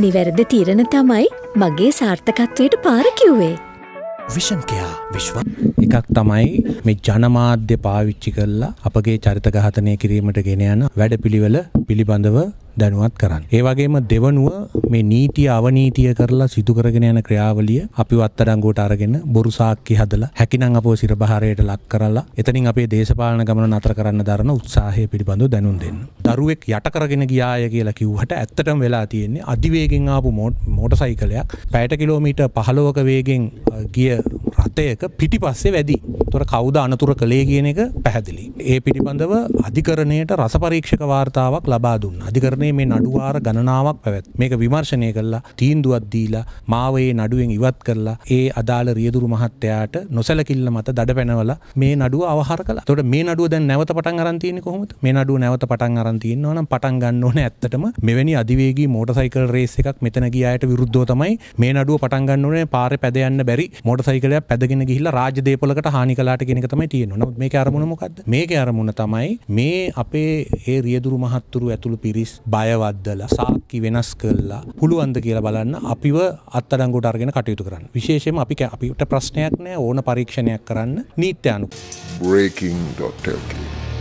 නිවැරදි තීරණ තමයි මගේ සාර්ථකත්වයට පාරකිව්වේ. විෂන්කයා විශ්ව එකක් තමයි මේ ජනමාධ්‍ය පාවිච්චි කරලා අපගේ චරිත ඝාතනය කිරීමට ගෙන යන වැඩපිළිවෙල පිළිබඳව දැනුවත් කරන්න. ඒ වගේම දෙවනුව මේ නීතිය අවනීතිය කරලා සිදු කරගෙන යන ක්‍රියාවලිය අපි අත්අඩංගුවට අරගෙන බොරු සාක්කි හදලා හැකිනම් අපව සිරබහරයට ලක් කරලා එතනින් අපේ දේශපාලන ගමන නතර කරන්න දරන උත්සාහය පිළිබඳව දැනුම් දෙන්න. දරුවෙක් යට කරගෙන ගියාය කියලා කිව්වට ඇත්තටම වෙලා තියෙන්නේ අධිවේගෙන් ආපු මෝටර් සයිකලයක් පැයට කිලෝමීටර් 15ක වේගෙන් ගිය රථයක පිටිපස්සේ වැඩි. තොර කවුද අනතුර කළේ කියන එක පැහැදිලි. ඒ පිළිබඳව අධිකරණයට රස පරීක්ෂක වාර්තාවක් ලබා දුන්න. අධිකරණ කාරණය මේ නඩුවාර ගණනාවක් පැවැත් මේක විමර්ශනය කරලා තීන්දුවත් දීලා මාවයේ නඩුවෙන් ඉවත් කරලා ඒ අදාළ රියදුරු මහත්තයාට නොසැලකිල්ල මත දඩ පැනවල මේ නඩුව අවහර කලා තොට මේ නඩුව දැන් නැවත පටන් අරන්තියන කොහොමද මේ නඩුව නැවත පටන් අරන්තියන්න නම් පටන් ගන්න ඕන ඇත්තටම මෙවැනි අධිවේගේ මෝට සයිකල් රේස එකක් මෙතන ගියායට විරුද්ධෝ තමයි මේ නඩුව පටන් ගන්න ඕනේ පාර පැදයන්න බැරි මෝට සයිකලයක් පැදගෙන ගිහිල්ලා රාජ්‍ය දේපලකට හානි කලාට කෙනෙක තමයි තියෙනවා නමුත් මේක අරමුණ මොකද්ද? මේකේ අරමුණ තමයි මේ අපේ ඒ රියදුරු මහත්තුරු ඇතුළු පිරිස් බයවද්දලා සාක්කි වෙනස් කල්ලා පුළුවන්ද කියලා බලන්න අපිව අත්තඩංගුට අර්ගෙන කටයුතු කරන්න. විශේෂම අපි අපිට ප්‍රශ්නයක් නෑ ඕන පරීක්ෂණයක් කරන්න. නීත්‍යයනු breaking.lk